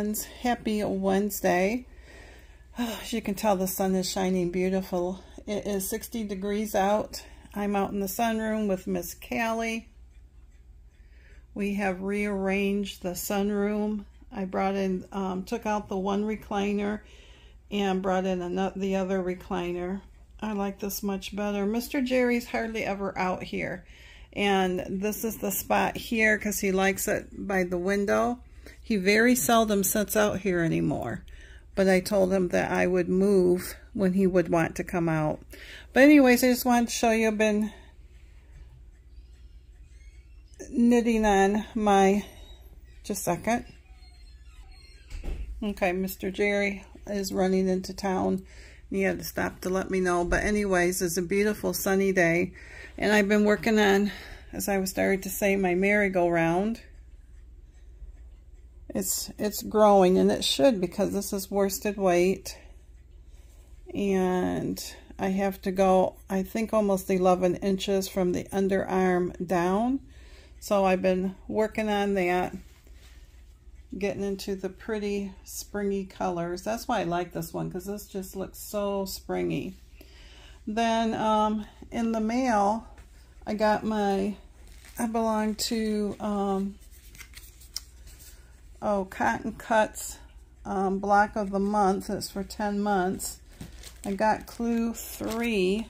Friends, happy Wednesday. As you can tell, the sun is shining beautiful. It is 60 degrees out. I'm out in the sunroom with Miss Cali. We have rearranged the sunroom. I brought in, um, took out the one recliner and brought in another, the other recliner. I like this much better. Mr. Jerry's hardly ever out here. And this is the spot here because he likes it by the window. He very seldom sits out here anymore. But I told him that I would move when he would want to come out. But anyways, I just wanted to show you I've been knitting on my, just a second. Okay, Mr. Jerry is running into town. He had to stop to let me know. But anyways, it's a beautiful sunny day. And I've been working on, as I was starting to say, my merry-go-round. It's, it's growing, and it should because this is worsted weight. And I have to go, I think, almost 11 inches from the underarm down. So I've been working on that, getting into the pretty springy colors. That's why I like this one, because this just looks so springy. Then um, in the mail, I got my, I belong to um, oh, Cotton Cuts um, Block of the Month. It's for 10 months. I got Clue 3.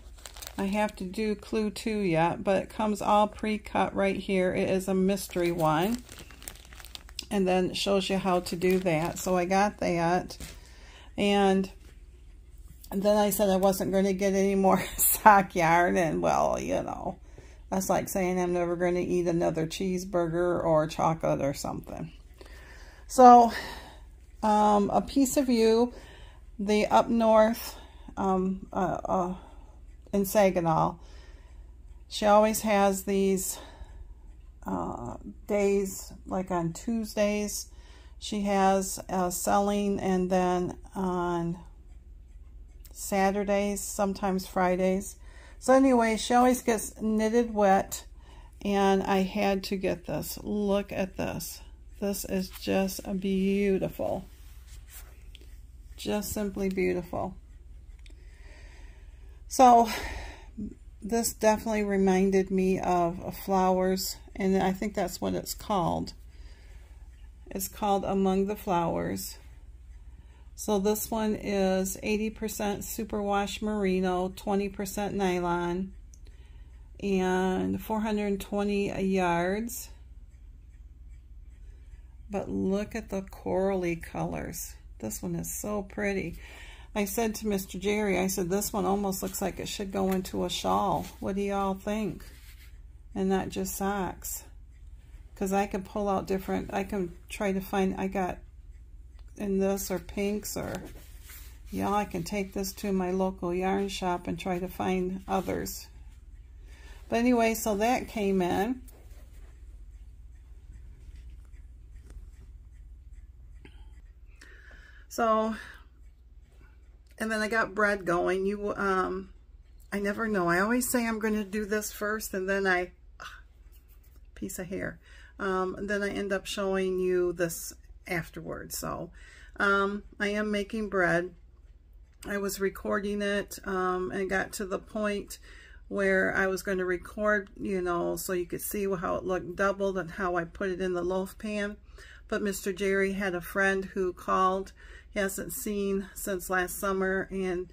I have to do Clue 2 yet, but it comes all pre-cut right here. It is a mystery one. And then it shows you how to do that. So I got that. And then I said I wasn't going to get any more sock yarn. And, well, you know, that's like saying I'm never going to eat another cheeseburger or chocolate or something. So, um, a piece of you, the up north um, uh, uh, in Saginaw, she always has these uh, days, like on Tuesdays, she has uh, selling, and then on Saturdays, sometimes Fridays. So anyway, she always gets Knitted Wit, and I had to get this. Look at this. This is just beautiful. Just simply beautiful. So this definitely reminded me of flowers and I think that's what it's called. It's called Among the Flowers. So this one is 80% superwash merino, 20% nylon, and 420 yards. But look at the corally colors. This one is so pretty. I said to Mr. Jerry, I said, this one almost looks like it should go into a shawl. What do y'all think? And not just socks. Because I can pull out different, I can try to find, I got in this or pinks or, yeah, I can take this to my local yarn shop and try to find others. But anyway, so that came in. So, and then I got bread going. You, um, I never know. I always say I'm going to do this first, and then I, piece of hair. Um, then I end up showing you this afterwards. So, um, I am making bread. I was recording it, um, and got to the point where I was going to record, you know, so you could see how it looked doubled and how I put it in the loaf pan. But Mr. Jerry had a friend who called hasn't seen since last summer and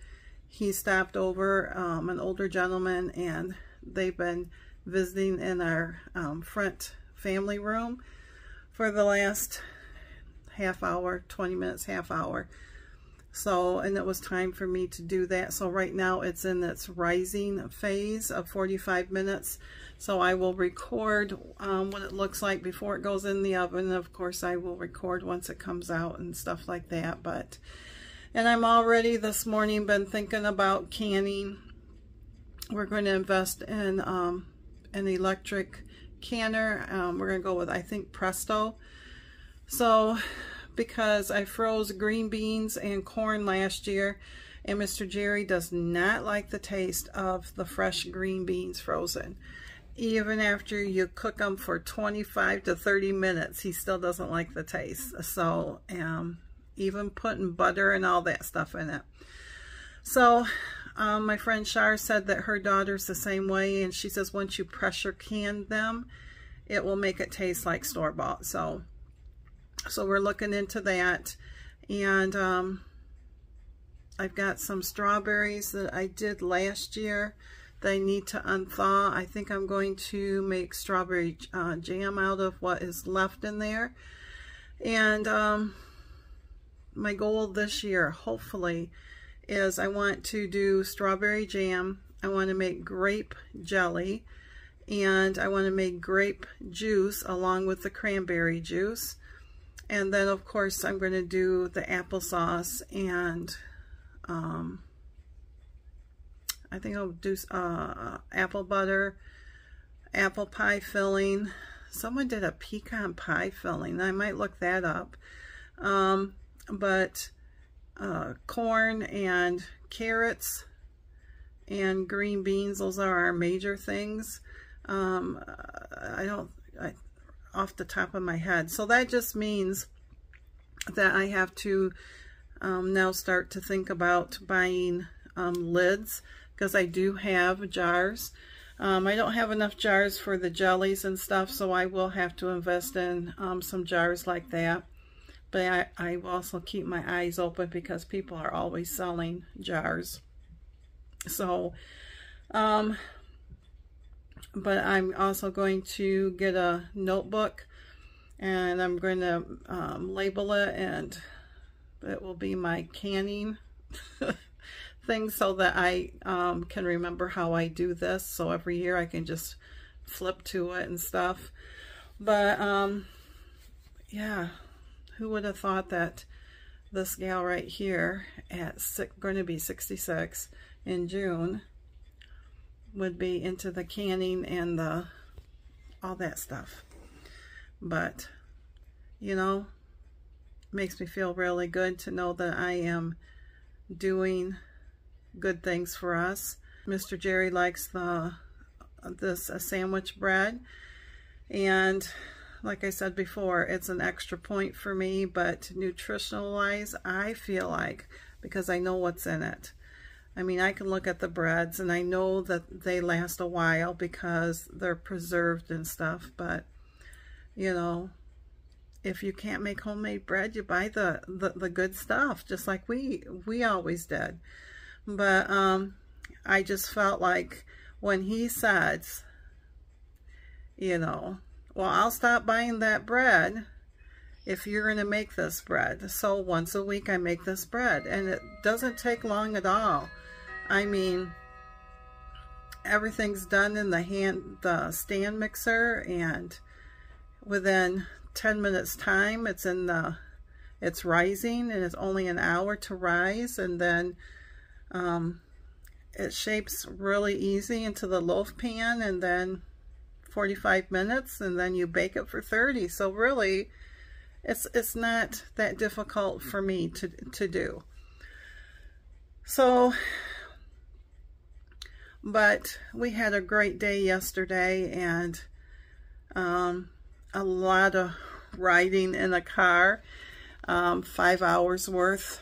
he stopped over um, an older gentleman and they've been visiting in our um, front family room for the last half hour 20 minutes half hour so and it was time for me to do that so right now it's in its rising phase of 45 minutes so I will record um, what it looks like before it goes in the oven. Of course, I will record once it comes out and stuff like that. But And I'm already this morning been thinking about canning. We're going to invest in um, an electric canner. Um, we're going to go with, I think, Presto. So, because I froze green beans and corn last year, and Mr. Jerry does not like the taste of the fresh green beans frozen even after you cook them for 25 to 30 minutes, he still doesn't like the taste. So, um, even putting butter and all that stuff in it. So, um, my friend Shar said that her daughter's the same way, and she says once you pressure can them, it will make it taste like store-bought. So, so we're looking into that. And um, I've got some strawberries that I did last year they need to unthaw. I think I'm going to make strawberry uh, jam out of what is left in there. And um, my goal this year, hopefully, is I want to do strawberry jam. I want to make grape jelly. And I want to make grape juice along with the cranberry juice. And then, of course, I'm going to do the applesauce and um, I think I'll do uh, apple butter, apple pie filling. Someone did a pecan pie filling. I might look that up. Um, but uh, corn and carrots and green beans, those are our major things. Um, I don't, off the top of my head. So that just means that I have to um, now start to think about buying um, lids because I do have jars. Um, I don't have enough jars for the jellies and stuff, so I will have to invest in um, some jars like that. But I, I also keep my eyes open because people are always selling jars. So, um, but I'm also going to get a notebook and I'm going to um, label it and it will be my canning thing so that I um, can remember how I do this. So every year I can just flip to it and stuff. But um, yeah, who would have thought that this gal right here at going to be 66 in June would be into the canning and the all that stuff. But, you know, makes me feel really good to know that I am doing good things for us. Mr. Jerry likes the this a sandwich bread and like I said before it's an extra point for me but nutritional wise I feel like because I know what's in it I mean I can look at the breads and I know that they last a while because they're preserved and stuff but you know if you can't make homemade bread you buy the the, the good stuff just like we we always did but um, I just felt like when he says, you know, well, I'll stop buying that bread if you're going to make this bread. So once a week I make this bread and it doesn't take long at all. I mean, everything's done in the hand, the stand mixer and within 10 minutes time it's in the, it's rising and it's only an hour to rise and then um, it shapes really easy into the loaf pan and then 45 minutes and then you bake it for 30. So really, it's it's not that difficult for me to, to do. So, but we had a great day yesterday and um, a lot of riding in a car, um, five hours worth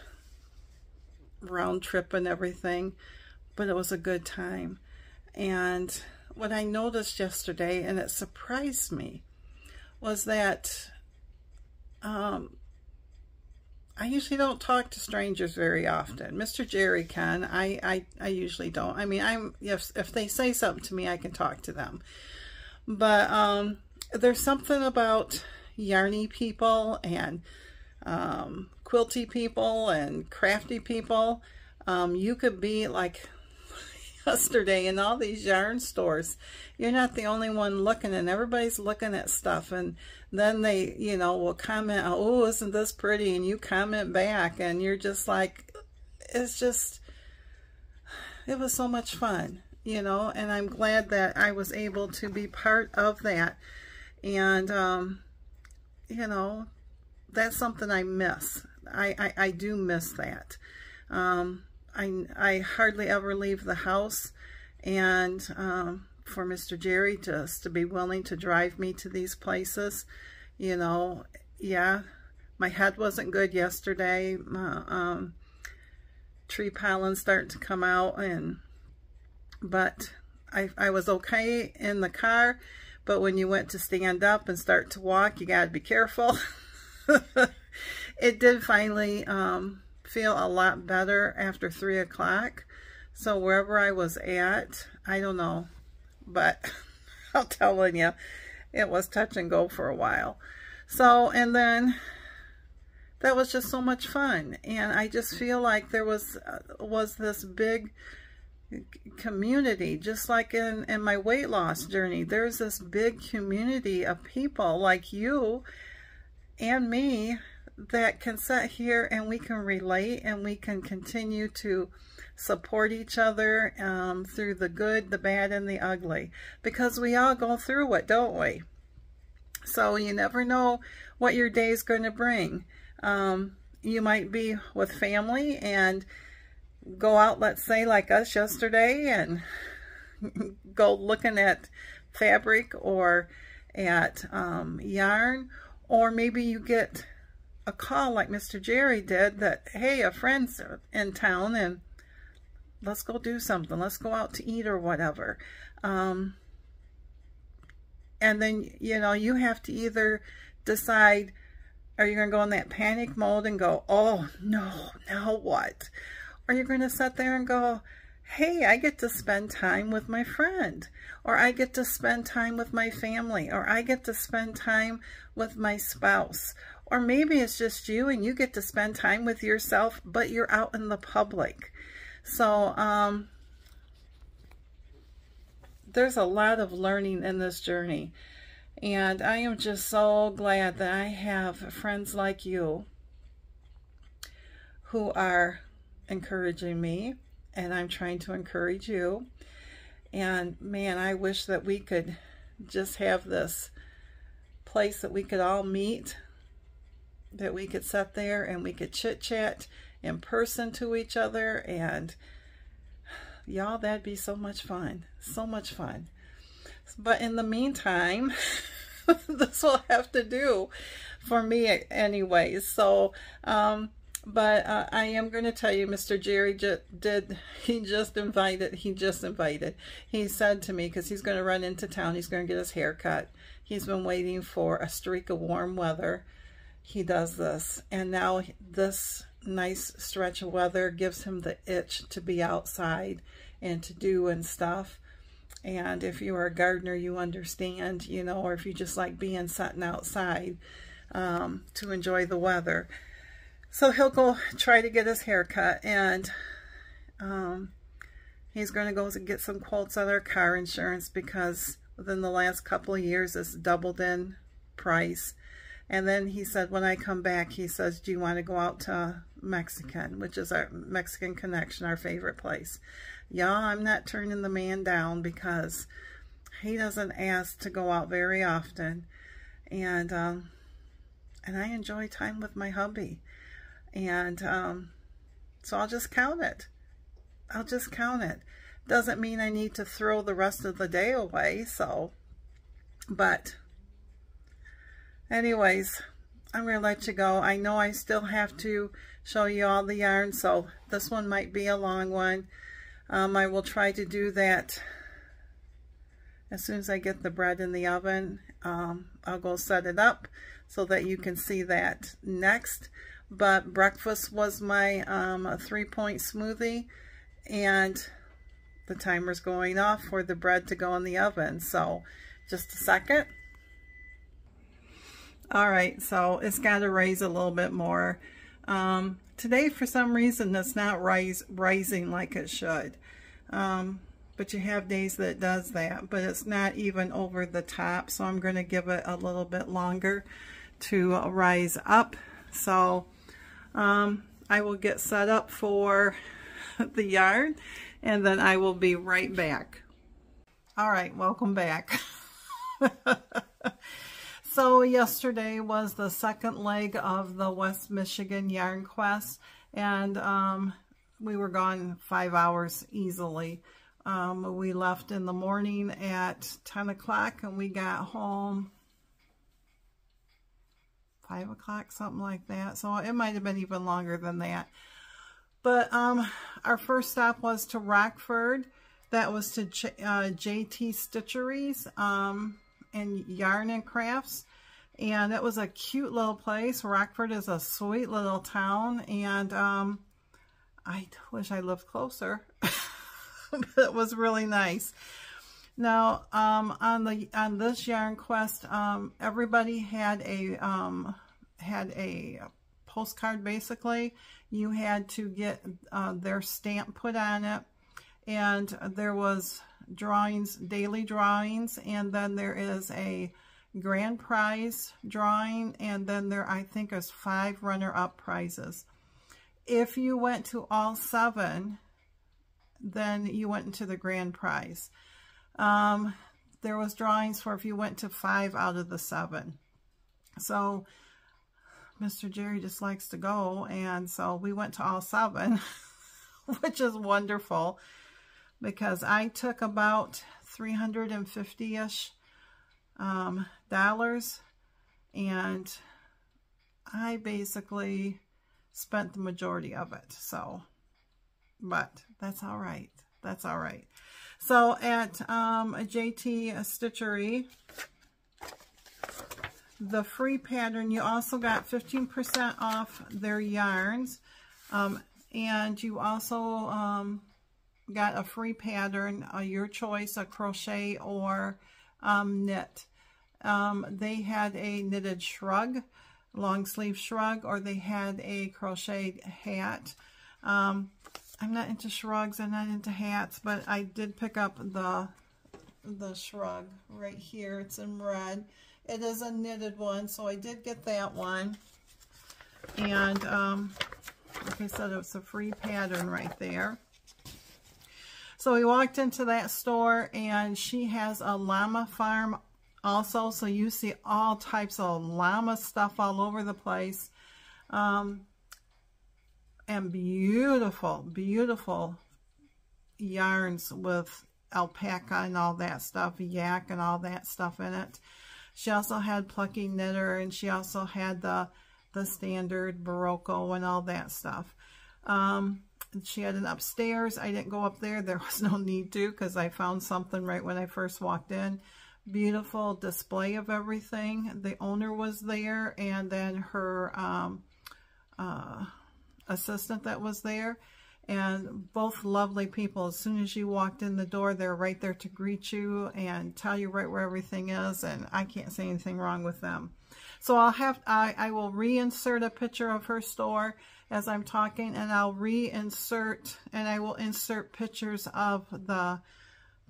round trip and everything, but it was a good time. And what I noticed yesterday, and it surprised me, was that um, I usually don't talk to strangers very often. Mr. Jerry can. I, I, I usually don't. I mean, I'm if, if they say something to me, I can talk to them. But um, there's something about yarny people and um, quilty people and crafty people. Um, you could be like yesterday in all these yarn stores. You're not the only one looking and everybody's looking at stuff and then they, you know, will comment, oh, isn't this pretty? And you comment back and you're just like, it's just, it was so much fun, you know, and I'm glad that I was able to be part of that. And, um, you know, that's something I miss. I, I, I do miss that. Um, I, I hardly ever leave the house and um, for Mr. Jerry just to be willing to drive me to these places. You know, yeah, my head wasn't good yesterday. My, um, tree pollen starting to come out and but I, I was okay in the car but when you went to stand up and start to walk you got to be careful it did finally um, feel a lot better after three o'clock so wherever I was at I don't know but I'm telling you it was touch and go for a while so and then that was just so much fun. And I just feel like there was uh, was this big community, just like in, in my weight loss journey. There's this big community of people like you and me that can sit here and we can relate and we can continue to support each other um, through the good, the bad, and the ugly. Because we all go through it, don't we? So you never know what your day is going to bring. Um, you might be with family and go out, let's say, like us yesterday and go looking at fabric or at um, yarn. Or maybe you get a call like Mr. Jerry did that, hey, a friend's in town and let's go do something. Let's go out to eat or whatever. Um, and then, you know, you have to either decide are you going to go in that panic mode and go, oh, no, now what? Or you're going to sit there and go, hey, I get to spend time with my friend, or I get to spend time with my family, or I get to spend time with my spouse, or maybe it's just you and you get to spend time with yourself, but you're out in the public. So, um, there's a lot of learning in this journey. And I am just so glad that I have friends like you who are encouraging me and I'm trying to encourage you. And man, I wish that we could just have this place that we could all meet, that we could sit there and we could chit chat in person to each other. And y'all, that'd be so much fun. So much fun. But in the meantime, this will have to do for me anyways. So, um, but uh, I am going to tell you, Mr. Jerry did, he just invited, he just invited. He said to me, because he's going to run into town, he's going to get his hair cut. He's been waiting for a streak of warm weather. He does this. And now this nice stretch of weather gives him the itch to be outside and to do and stuff. And if you're a gardener, you understand, you know, or if you just like being sitting outside um, to enjoy the weather. So he'll go try to get his hair cut and um, he's going to go to get some quotes on our car insurance because within the last couple of years it's doubled in price. And then he said, when I come back, he says, do you want to go out to Mexican, which is our Mexican Connection, our favorite place. Y'all, I'm not turning the man down because he doesn't ask to go out very often. And, um, and I enjoy time with my hubby. And, um, so I'll just count it. I'll just count it. Doesn't mean I need to throw the rest of the day away, so, but anyways, I'm going to let you go. I know I still have to show you all the yarn, so this one might be a long one. Um, I will try to do that as soon as I get the bread in the oven. Um, I'll go set it up so that you can see that next. But breakfast was my um, three-point smoothie, and the timer's going off for the bread to go in the oven. So just a second. All right, so it's got to raise a little bit more. Um, today, for some reason, it's not rise, rising like it should. Um, but you have days that does that, but it's not even over the top, so I'm going to give it a little bit longer to rise up. So um, I will get set up for the yard, and then I will be right back. All right, welcome back. So yesterday was the second leg of the West Michigan Yarn Quest, and um, we were gone five hours easily. Um, we left in the morning at 10 o'clock and we got home 5 o'clock, something like that. So it might have been even longer than that. But um, our first stop was to Rockford. That was to J uh, JT Stitcheries um, and Yarn and Crafts. And it was a cute little place. Rockford is a sweet little town. And um, I wish I lived closer. it was really nice. Now, um, on the on this yarn quest, um, everybody had a um, had a postcard. Basically, you had to get uh, their stamp put on it, and there was drawings, daily drawings, and then there is a grand prize drawing, and then there I think is five runner-up prizes. If you went to all seven, then you went into the grand prize. Um, there was drawings for if you went to five out of the seven. So Mr. Jerry just likes to go, and so we went to all seven, which is wonderful because I took about 350-ish um, dollars, and I basically spent the majority of it. So, but that's all right. That's all right. So at um, JT Stitchery, the free pattern, you also got 15% off their yarns. Um, and you also um, got a free pattern, uh, your choice, a crochet or um, knit. Um, they had a knitted shrug, long sleeve shrug, or they had a crocheted hat. Um, I'm not into shrugs, I'm not into hats, but I did pick up the the shrug right here. It's in red. It is a knitted one, so I did get that one. And um, like I said, it's a free pattern right there. So we walked into that store and she has a llama farm also. So you see all types of llama stuff all over the place. Um, and beautiful, beautiful yarns with alpaca and all that stuff, yak and all that stuff in it. She also had Plucky knitter and she also had the the standard Barocco and all that stuff. Um, she had an upstairs. I didn't go up there. There was no need to because I found something right when I first walked in. Beautiful display of everything. The owner was there and then her um, uh, assistant that was there. And both lovely people. As soon as you walked in the door, they're right there to greet you and tell you right where everything is. And I can't say anything wrong with them. So I'll have, I, I will reinsert a picture of her store as I'm talking and I'll reinsert and I will insert pictures of the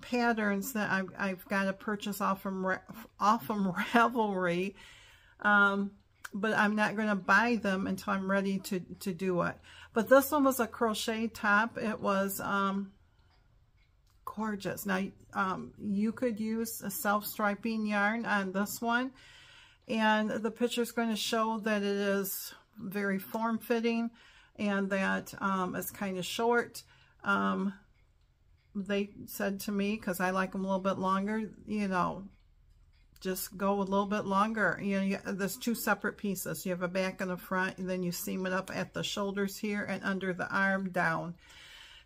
patterns that I've, I've got to purchase off from, off from Ravelry. Um, but I'm not going to buy them until I'm ready to, to do it. But this one was a crochet top. It was um, gorgeous. Now, um, you could use a self-striping yarn on this one. And the picture is going to show that it is very form-fitting and that um, it's kind of short. Um, they said to me, because I like them a little bit longer, you know, just go a little bit longer. You know, you, there's two separate pieces. You have a back and a front, and then you seam it up at the shoulders here and under the arm down.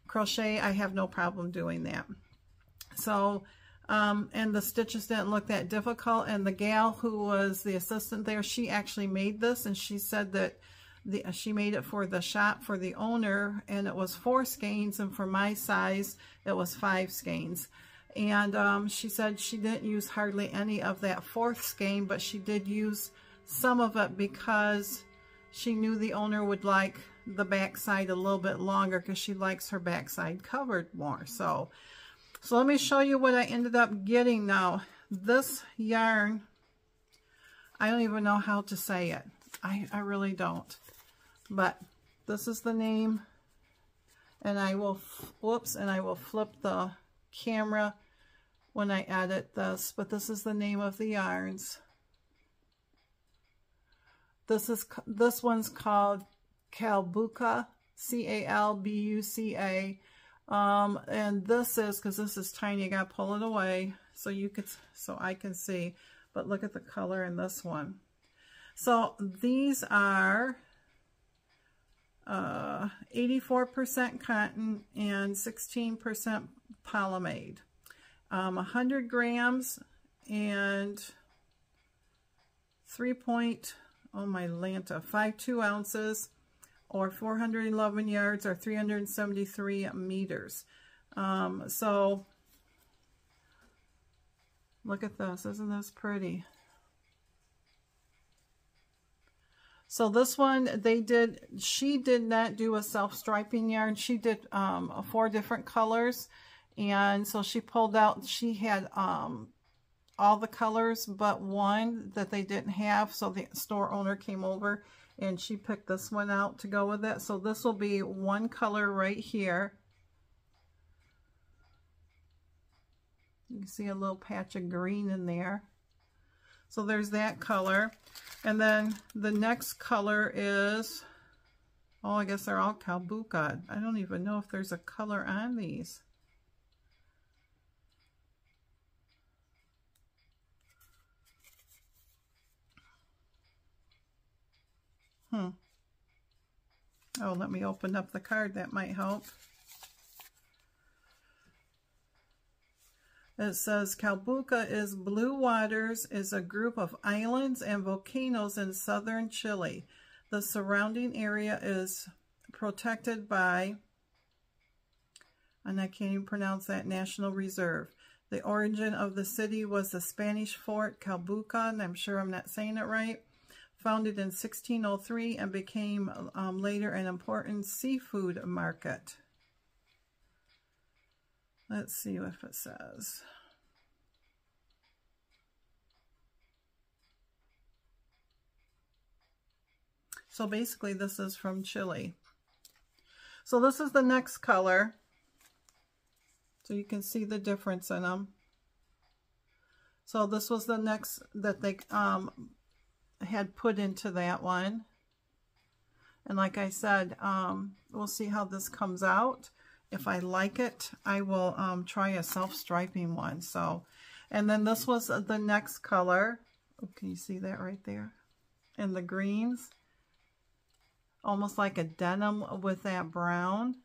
Crochet, I have no problem doing that. So, um, and the stitches didn't look that difficult. And the gal who was the assistant there, she actually made this, and she said that the, she made it for the shop for the owner, and it was four skeins, and for my size, it was five skeins. And um, she said she didn't use hardly any of that fourth skein, but she did use some of it because she knew the owner would like the backside a little bit longer because she likes her backside covered more. So, so let me show you what I ended up getting now. This yarn, I don't even know how to say it. I, I really don't. But this is the name. And I will, whoops, and I will flip the camera when I edit this, but this is the name of the yarns. This is this one's called Calbuca, C-A-L-B-U-C-A. Um, and this is, because this is tiny, I got to pull it away so you could, so I can see. But look at the color in this one. So these are 84% uh, cotton and 16% polyamide. Um, 100 grams and 3 point, oh my Lanta, 5.2 ounces or 411 yards or 373 meters. Um, so look at this. Isn't this pretty? So this one, they did, she did not do a self-striping yarn. She did um, four different colors. And so she pulled out, she had um, all the colors but one that they didn't have. So the store owner came over and she picked this one out to go with it. So this will be one color right here. You can see a little patch of green in there. So there's that color. And then the next color is, oh, I guess they're all Calbuca. I don't even know if there's a color on these. Hmm. Oh, let me open up the card. That might help. It says Calbuca is Blue Waters is a group of islands and volcanoes in southern Chile. The surrounding area is protected by, and I can't even pronounce that, National Reserve. The origin of the city was the Spanish fort Calbuca, and I'm sure I'm not saying it right founded in 1603 and became um, later an important seafood market. Let's see if it says. So basically this is from Chile. So this is the next color. So you can see the difference in them. So this was the next that they um, had put into that one. And like I said, um, we'll see how this comes out. If I like it, I will um, try a self-striping one. So, and then this was the next color. Oh, can you see that right there? And the greens. Almost like a denim with that brown.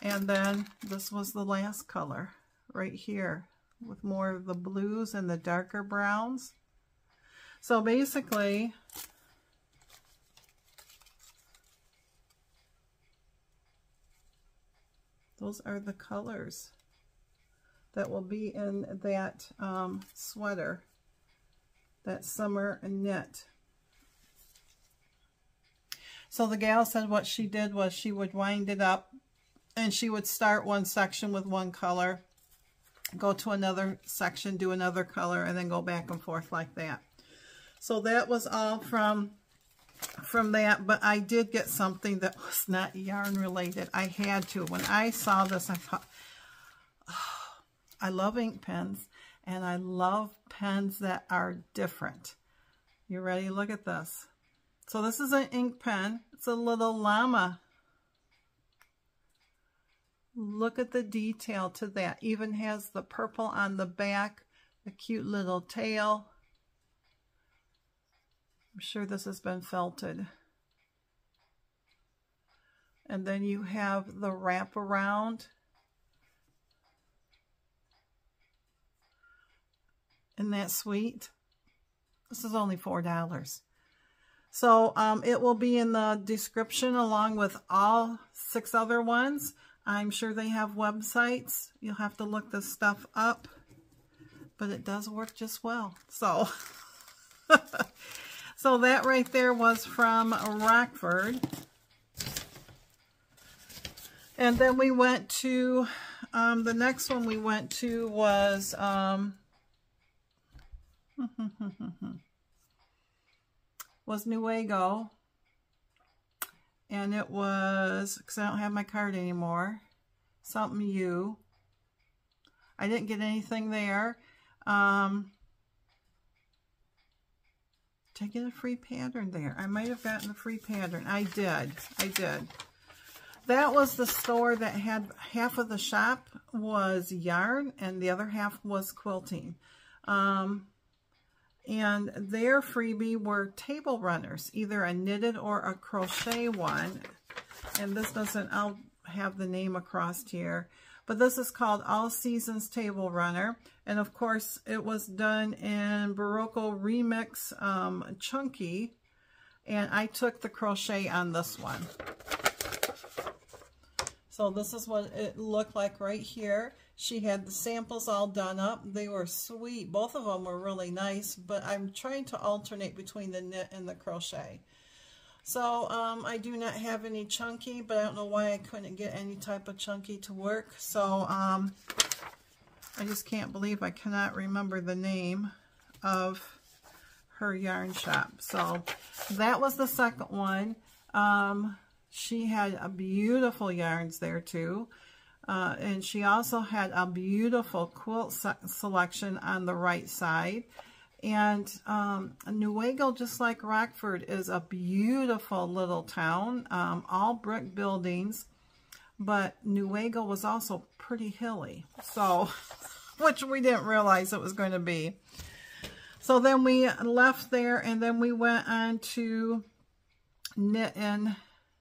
And then this was the last color right here with more of the blues and the darker browns. So basically, those are the colors that will be in that um, sweater, that summer knit. So the gal said what she did was she would wind it up and she would start one section with one color go to another section, do another color, and then go back and forth like that. So that was all from from that, but I did get something that was not yarn related. I had to. When I saw this, I thought, oh, I love ink pens, and I love pens that are different. You ready? Look at this. So this is an ink pen. It's a little llama Look at the detail to that. Even has the purple on the back, a cute little tail. I'm sure this has been felted. And then you have the wrap around. Isn't that sweet? This is only $4. So um, it will be in the description along with all six other ones. I'm sure they have websites. You'll have to look this stuff up, but it does work just well. So, so that right there was from Rockford. And then we went to, um, the next one we went to was, um, was Newaygo and it was, because I don't have my card anymore, something you. I didn't get anything there. Um, did I get a free pattern there? I might have gotten a free pattern. I did. I did. that was the store that had half of the shop was yarn and the other half was quilting. Um, and their freebie were table runners, either a knitted or a crochet one. And this doesn't, I'll have the name across here. But this is called All Seasons Table Runner. And of course, it was done in Barocco Remix um, Chunky. And I took the crochet on this one. So this is what it looked like right here. She had the samples all done up. They were sweet. Both of them were really nice, but I'm trying to alternate between the knit and the crochet. So um, I do not have any chunky, but I don't know why I couldn't get any type of chunky to work. So um, I just can't believe I cannot remember the name of her yarn shop. So that was the second one. Um, she had a beautiful yarns there too. Uh, and she also had a beautiful quilt selection on the right side. And um, Newaygo, just like Rockford, is a beautiful little town, um, all brick buildings. But Newaygo was also pretty hilly, so which we didn't realize it was going to be. So then we left there, and then we went on to knit and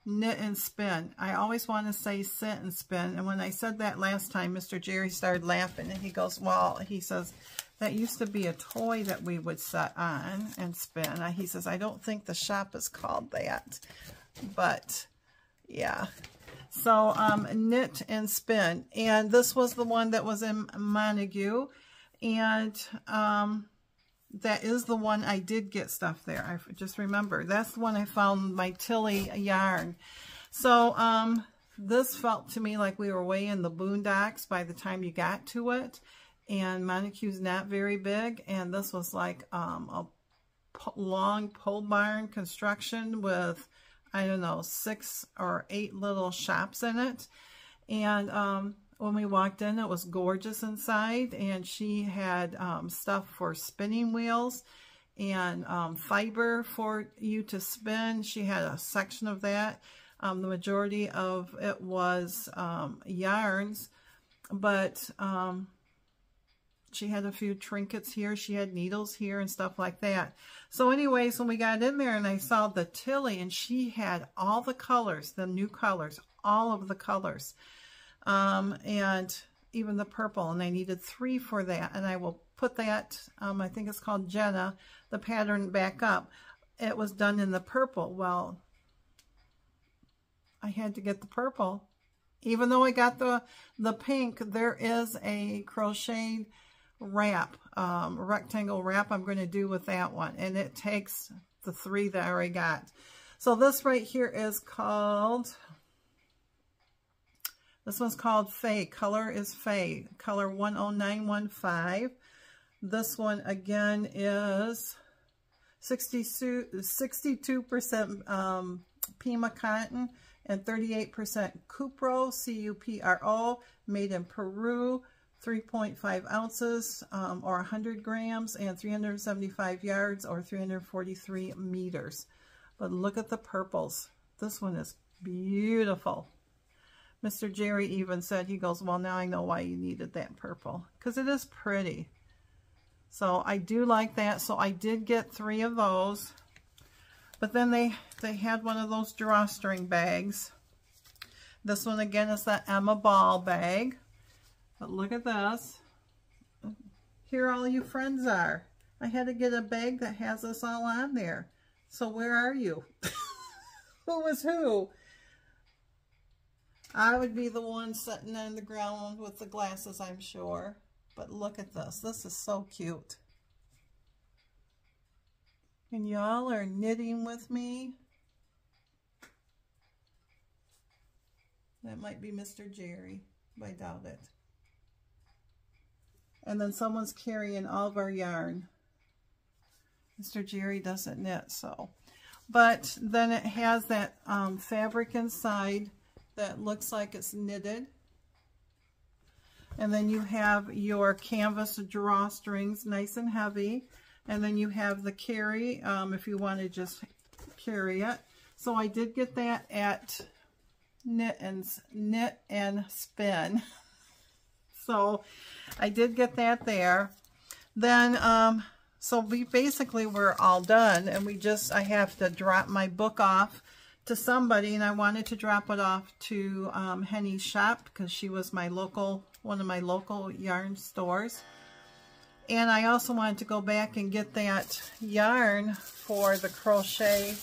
knit and spin. I always want to say sit and spin. And when I said that last time, Mr. Jerry started laughing. And he goes, well, he says, that used to be a toy that we would set on and spin. He says, I don't think the shop is called that. But, yeah. So, um, knit and spin. And this was the one that was in Montague. And, um, that is the one I did get stuff there. I just remember. That's the one I found my Tilly yarn. So, um, this felt to me like we were way in the boondocks by the time you got to it and Montague's not very big, and this was like um, a long pole barn construction with, I don't know, six or eight little shops in it. And um, when we walked in, it was gorgeous inside, and she had um, stuff for spinning wheels and um, fiber for you to spin. She had a section of that. Um, the majority of it was um, yarns, but um, she had a few trinkets here. She had needles here and stuff like that. So anyways, when we got in there and I saw the Tilly and she had all the colors, the new colors, all of the colors. Um, and even the purple. And I needed three for that. And I will put that, um, I think it's called Jenna, the pattern back up. It was done in the purple. Well, I had to get the purple. Even though I got the, the pink, there is a crocheted wrap, um, rectangle wrap I'm going to do with that one. And it takes the three that I already got. So this right here is called, this one's called Faye. Color is Faye. Color 10915. This one again is 62% um, Pima cotton and 38% Cupro, C-U-P-R-O, made in Peru. 3.5 ounces um, or 100 grams and 375 yards or 343 meters. But look at the purples. This one is beautiful. Mr. Jerry even said, he goes, well, now I know why you needed that purple. Because it is pretty. So I do like that. So I did get three of those. But then they, they had one of those drawstring bags. This one again is the Emma Ball bag. But look at this. Here all you friends are. I had to get a bag that has us all on there. So where are you? who is who? I would be the one sitting on the ground with the glasses, I'm sure. But look at this. This is so cute. And y'all are knitting with me. That might be Mr. Jerry. I doubt it. And then someone's carrying all of our yarn. Mr. Jerry doesn't knit, so. But then it has that um, fabric inside that looks like it's knitted. And then you have your canvas drawstrings, nice and heavy. And then you have the carry, um, if you want to just carry it. So I did get that at knit and knit and spin. so I did get that there. Then, um, so we basically were all done and we just, I have to drop my book off to somebody and I wanted to drop it off to um, Henny's shop because she was my local, one of my local yarn stores. And I also wanted to go back and get that yarn for the crochet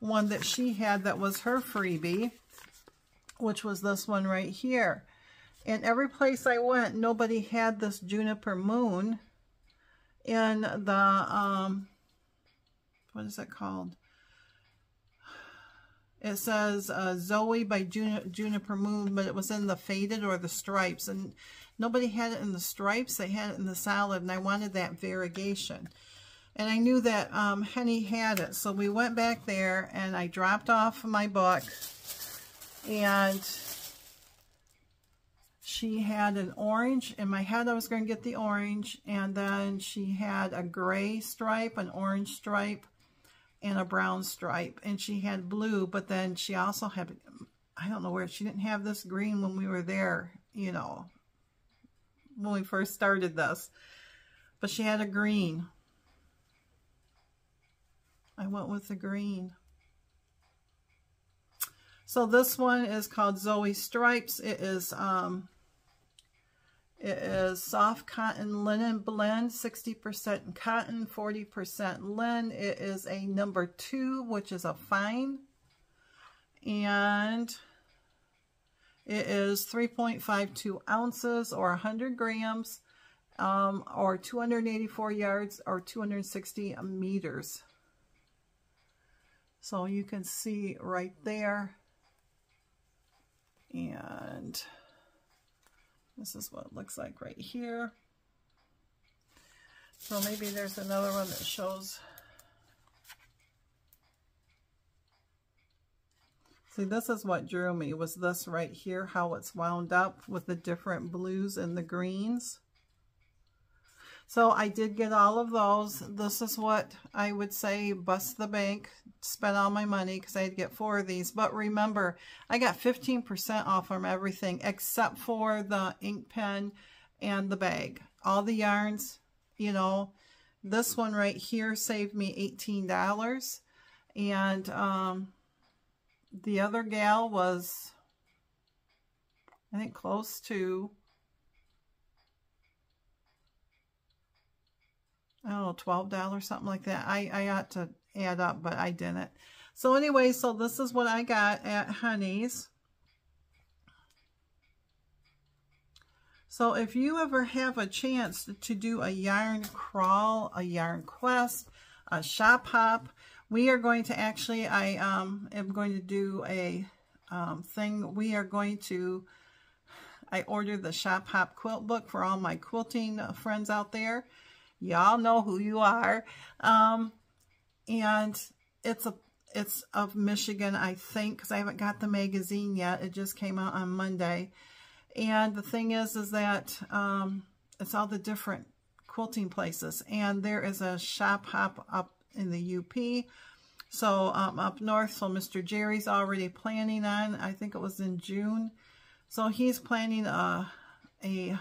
one that she had that was her freebie, which was this one right here. And every place I went, nobody had this Juniper Moon in the, um, what is it called? It says uh, Zooey by Jun Juniper Moon, but it was in the faded or the stripes. And nobody had it in the stripes. They had it in the solid, and I wanted that variegation. And I knew that um, Henny had it. So we went back there, and I dropped off my book. And she had an orange. In my head, I was going to get the orange. And then she had a gray stripe, an orange stripe, and a brown stripe. And she had blue, but then she also had, I don't know where, she didn't have this green when we were there, you know, when we first started this. But she had a green. I went with the green. So this one is called Zooey Stripes. It is um, it is soft cotton linen blend, 60% cotton, 40% linen. It is a number two, which is a fine. And it is 3.52 ounces or 100 grams um, or 284 yards or 260 meters. So you can see right there. And this is what it looks like right here. So maybe there's another one that shows. See, this is what drew me, was this right here, how it's wound up with the different blues and the greens. So I did get all of those. This is what I would say bust the bank, spend all my money because I had to get four of these. But remember, I got 15% off from everything except for the ink pen and the bag. All the yarns, you know, this one right here saved me $18. And um, the other gal was, I think, close to I don't know, $12, something like that. I, I ought to add up, but I didn't. So anyway, so this is what I got at Henny's. So if you ever have a chance to do a yarn crawl, a yarn quest, a shop hop, we are going to actually, I um, am going to do a um, thing. We are going to, I ordered the shop hop quilt book for all my quilting friends out there. Y'all know who you are. Um, and it's a it's of Michigan, I think, because I haven't got the magazine yet. It just came out on Monday. And the thing is, is that um, it's all the different quilting places. And there is a shop hop up in the UP. So um, up north, so Mr. Jerry's already planning on, I think it was in June. So he's planning a, a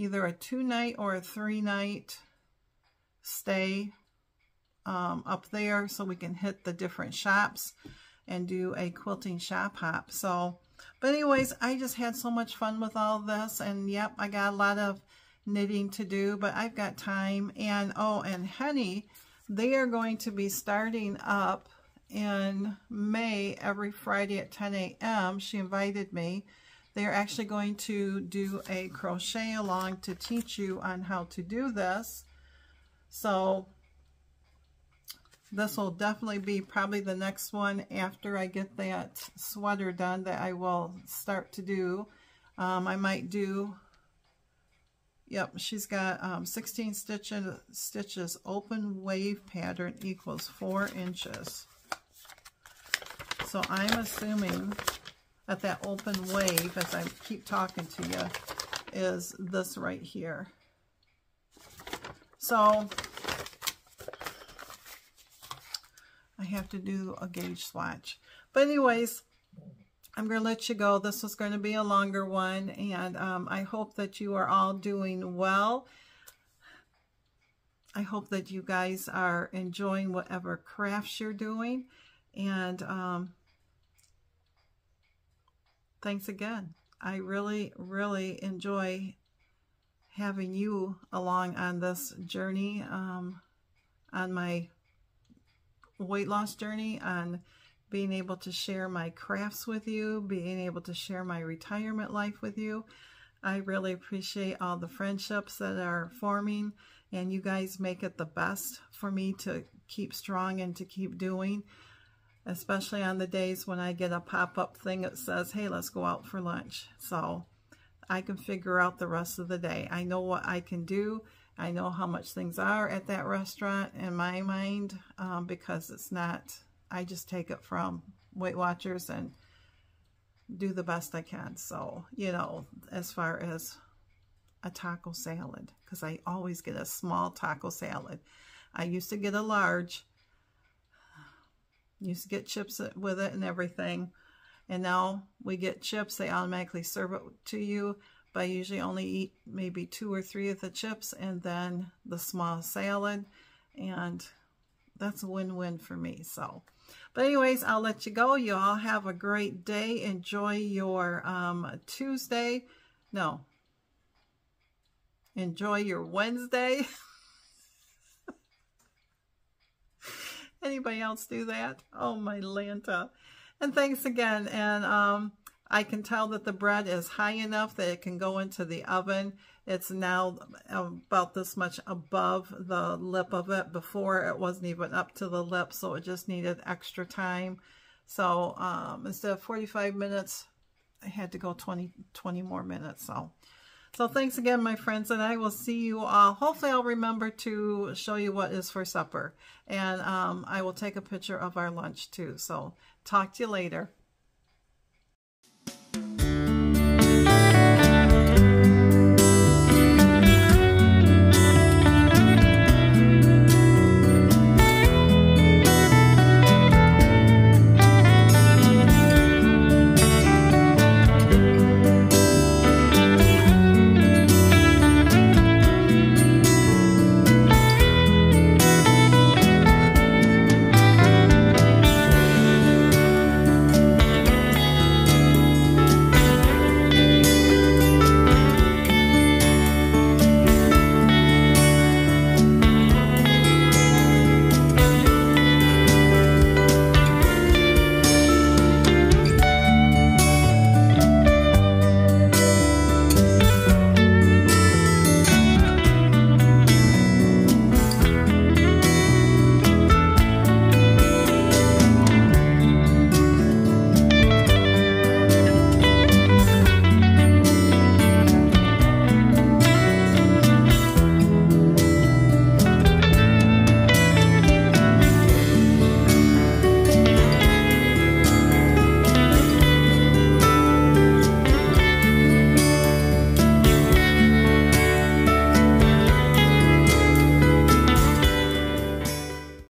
either a two-night or a three-night stay um, up there so we can hit the different shops and do a quilting shop hop. So, but anyways, I just had so much fun with all this. And yep, I got a lot of knitting to do, but I've got time. And oh, and Henny, they are going to be starting up in May every Friday at 10 a.m. She invited me they're actually going to do a crochet along to teach you on how to do this. So this will definitely be probably the next one after I get that sweater done that I will start to do. Um, I might do, yep, she's got um, 16 stitches, stitches open wave pattern equals 4 inches. So I'm assuming at that open wave, as I keep talking to you, is this right here. So I have to do a gauge swatch. But anyways, I'm going to let you go. This was going to be a longer one, and um, I hope that you are all doing well. I hope that you guys are enjoying whatever crafts you're doing. And um, thanks again. I really, really enjoy having you along on this journey, um, on my weight loss journey, on being able to share my crafts with you, being able to share my retirement life with you. I really appreciate all the friendships that are forming and you guys make it the best for me to keep strong and to keep doing, especially on the days when I get a pop-up thing that says, hey, let's go out for lunch. So I can figure out the rest of the day. I know what I can do. I know how much things are at that restaurant in my mind um, because it's not, I just take it from Weight Watchers and do the best I can. So, you know, as far as a taco salad because I always get a small taco salad. I used to get a large. Used to get chips with it and everything. And now we get chips. They automatically serve it to you. But I usually only eat maybe two or three of the chips and then the small salad. And that's a win-win for me. So, but anyways, I'll let you go. You all have a great day. Enjoy your um, Tuesday. No, enjoy your Wednesday. Anybody else do that? Oh, my Lanta. And thanks again. And um, I can tell that the bread is high enough that it can go into the oven. It's now about this much above the lip of it. Before, it wasn't even up to the lip, so it just needed extra time. So um, instead of 45 minutes, I had to go 20, 20 more minutes. So so thanks again, my friends, and I will see you all. Hopefully I'll remember to show you what is for supper. And um, I will take a picture of our lunch too. So talk to you later.